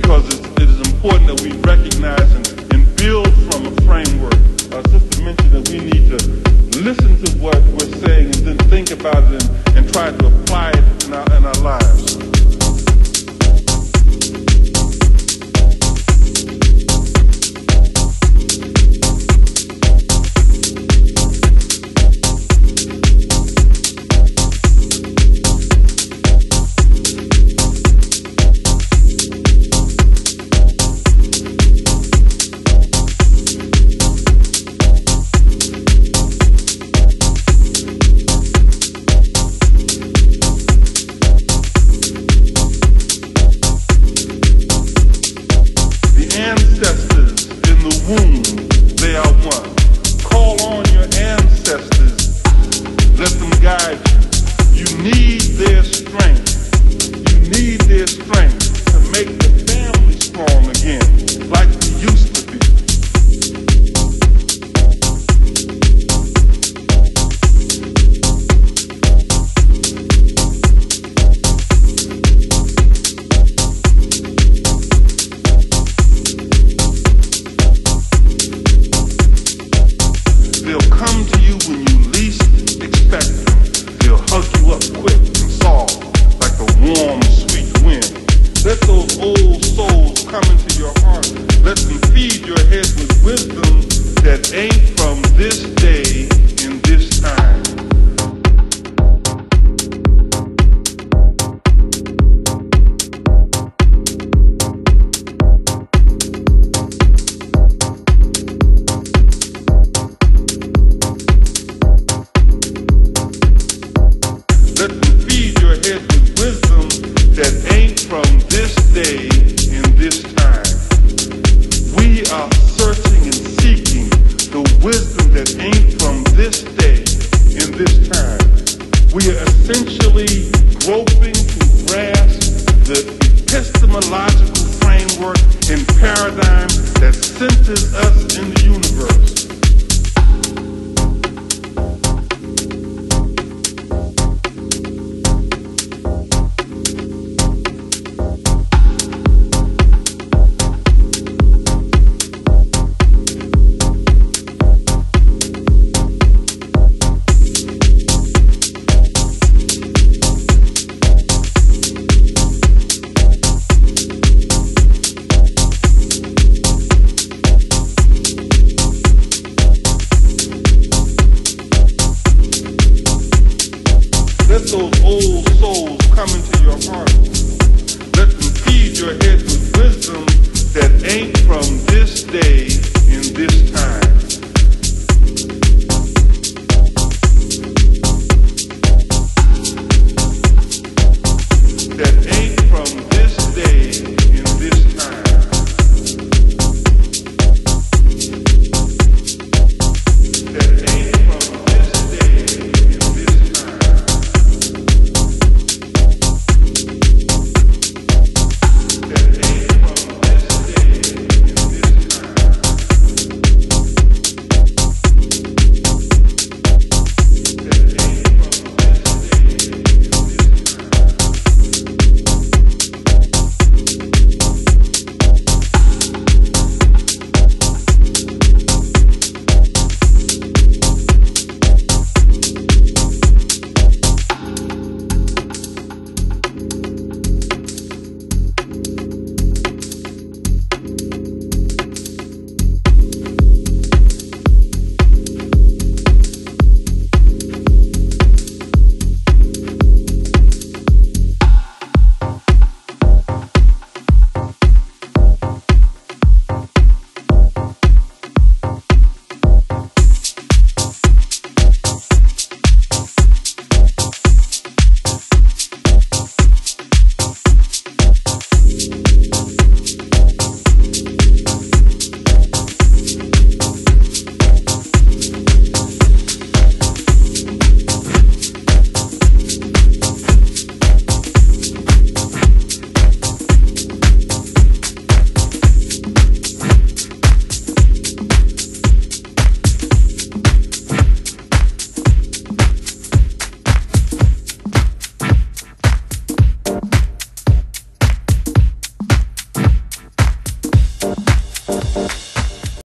because it's, it is important that we recognize and, and build from a framework. Uh, Sister mentioned that we need to listen to what we're saying and then think about it and, and try to apply it groping to grasp the epistemological framework and paradigm that centers us in the universe. Let those old souls come into your heart. Let them feed your head with wisdom that ain't from this day